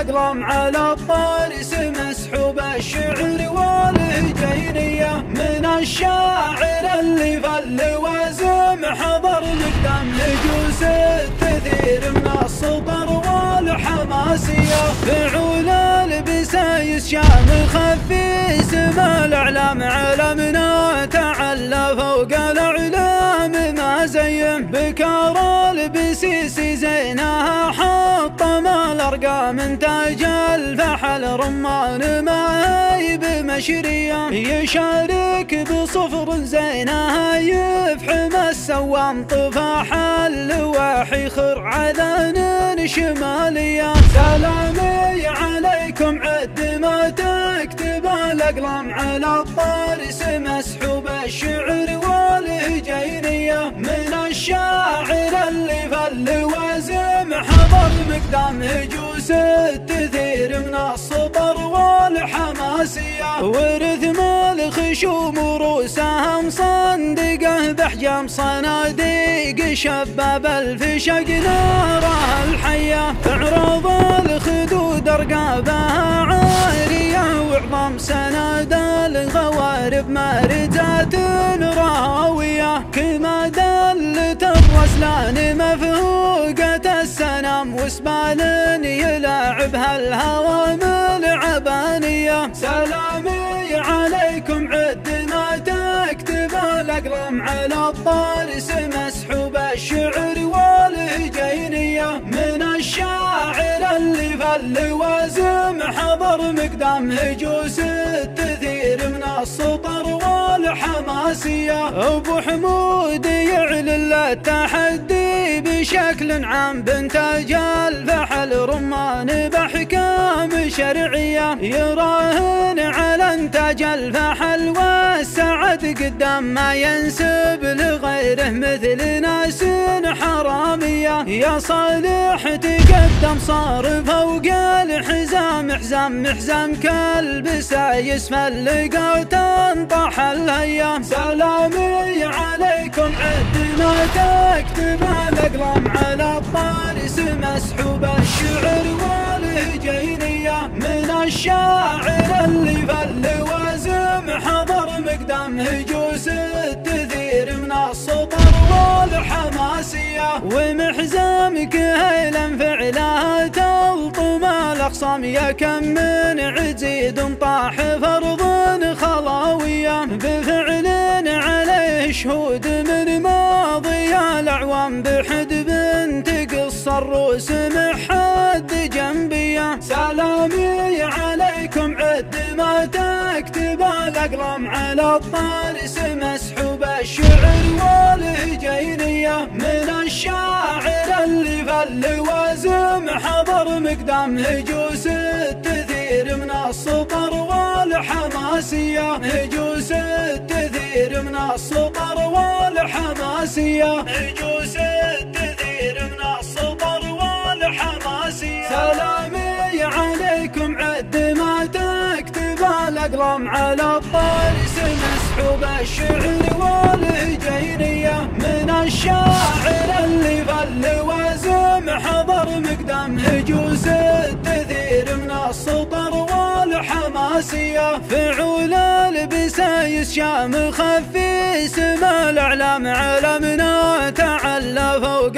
الأقلام على الطارس مسحوب الشعر والهجينية من الشاعر اللي فاللوازم حضر مقدام هجوس التثير من السطر والحماسية. فعول البسايس شام خفي سما الأعلام علمنا تعلى فوق الأعلام ما زين بكار حطم الأرقام تاج الفحل رمان ما هي بمشرية. يشارك بصفر زينها يفحم السوام. طفاح اللواحي خر عذان شمالية. سلامي عليكم عد ما تكتب الأقلام. على الطارس مسحوب الشعر حضر مقدام هجوس التثير من السطر والحماسية. ورثم الخشوم وروسها مصندقه بحجام صناديق شباب الفشق نارها الحية. أعراض الخدود أرقابها عارية وعظم سناد الغوارب مارجات راوية. كما دلت الرسلان مفهوقة السنام وسبال يلعبها الهوى ملعبانية سلامي عليكم عد ما تكتب الأقلام على الطارس مسحوب الشعر والهجينية. من الشاعر اللي فاللوازم حضر مقدام هجوس التثير من السطر والحماسية. أبو حمود يعلن التحدي بشكل عام بنتاج الفحل رمان بحكام شرعية يراهن على انتاج الفحل والسعد قدام ما ينسب لغيره مثل ناس حرامية. يا صالح تقدم صار فوق الحزام حزام حزام كلب سايس فلقى تنطح الأيام سلامي تكتب الاقلام على الطارس مسحوب الشعر والهجينية من الشاعر اللي فاللوازم حضر مقدام هجوس التثير من السطر والحماسية ومحزام كهيلا فعلها تلطم الأخصام يا كم من عزيد طاح فرض خلاوية بفعل شهود من ماضي الأعوام بحد بنت قص الروس محد جنبية. سلامي عليكم عد ما تكتب الأقلام على الطارس مسحوب الشعر والهجينية. من الشاعر اللي فاللوازم حضر مقدام هجوس التثير من السطر والحماسية. هجوس التثير من السطر والحماسية. هجوس التثير من السطر والحماسية. سلامي عليكم عد ما تكتب الأقلام على الطارس مسحوب الشعر والهجينية. من الشاعر اللي فاللوازم حضر مقدام هجوس التثير من السطر والحماسية. فعول البسايس شام خفي سما الأعلام علمنا تعلى فوق